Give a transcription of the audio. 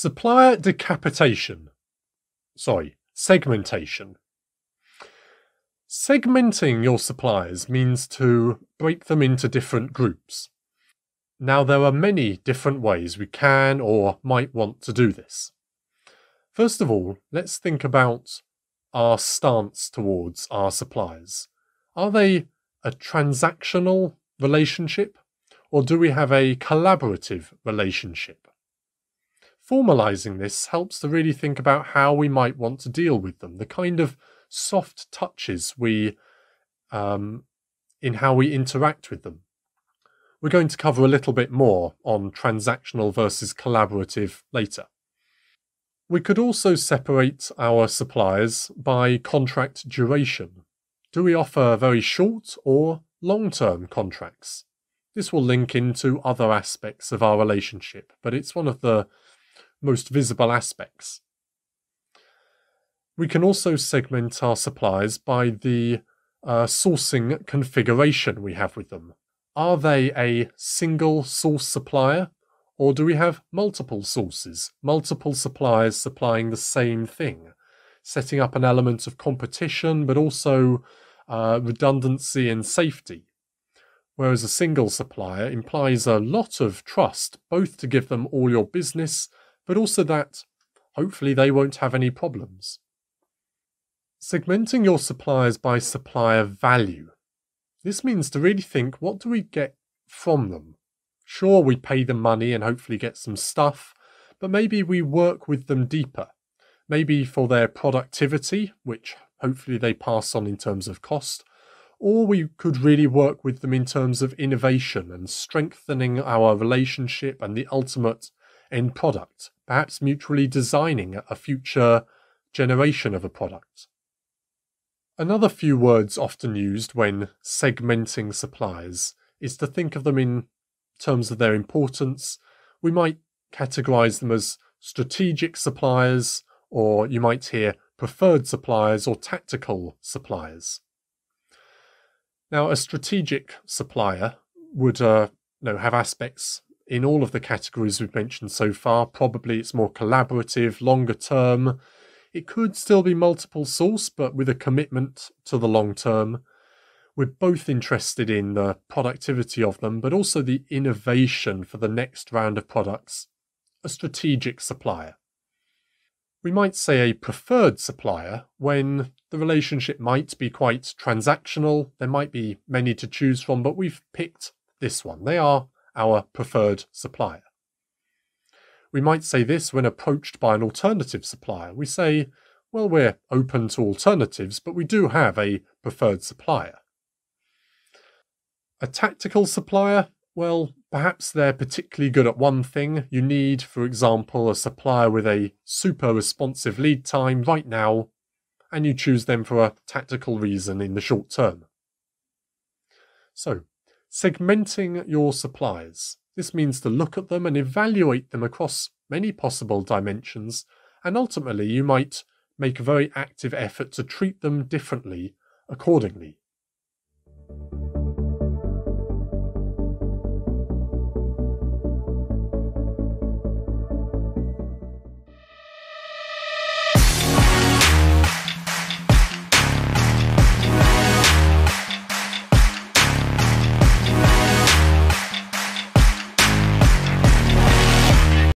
Supplier decapitation. Sorry, segmentation. Segmenting your suppliers means to break them into different groups. Now, there are many different ways we can or might want to do this. First of all, let's think about our stance towards our suppliers. Are they a transactional relationship or do we have a collaborative relationship? Formalizing this helps to really think about how we might want to deal with them, the kind of soft touches we um, in how we interact with them. We're going to cover a little bit more on transactional versus collaborative later. We could also separate our suppliers by contract duration. Do we offer very short or long term contracts? This will link into other aspects of our relationship, but it's one of the most visible aspects. We can also segment our suppliers by the uh, sourcing configuration we have with them. Are they a single source supplier or do we have multiple sources, multiple suppliers supplying the same thing, setting up an element of competition but also uh, redundancy and safety? Whereas a single supplier implies a lot of trust, both to give them all your business, but also that hopefully they won't have any problems. Segmenting your suppliers by supplier value. This means to really think what do we get from them? Sure, we pay them money and hopefully get some stuff, but maybe we work with them deeper. Maybe for their productivity, which hopefully they pass on in terms of cost, or we could really work with them in terms of innovation and strengthening our relationship and the ultimate end product, perhaps mutually designing a future generation of a product. Another few words often used when segmenting suppliers is to think of them in terms of their importance. We might categorize them as strategic suppliers, or you might hear preferred suppliers or tactical suppliers. Now, a strategic supplier would uh, you know, have aspects in all of the categories we've mentioned so far. Probably it's more collaborative, longer term, it could still be multiple source, but with a commitment to the long term. We're both interested in the productivity of them, but also the innovation for the next round of products. A strategic supplier. We might say a preferred supplier when the relationship might be quite transactional. There might be many to choose from, but we've picked this one. They are our preferred supplier. We might say this when approached by an alternative supplier. We say, well, we're open to alternatives, but we do have a preferred supplier. A tactical supplier, well, perhaps they're particularly good at one thing. You need, for example, a supplier with a super responsive lead time right now, and you choose them for a tactical reason in the short term. So, segmenting your suppliers. This means to look at them and evaluate them across many possible dimensions, and ultimately you might make a very active effort to treat them differently accordingly.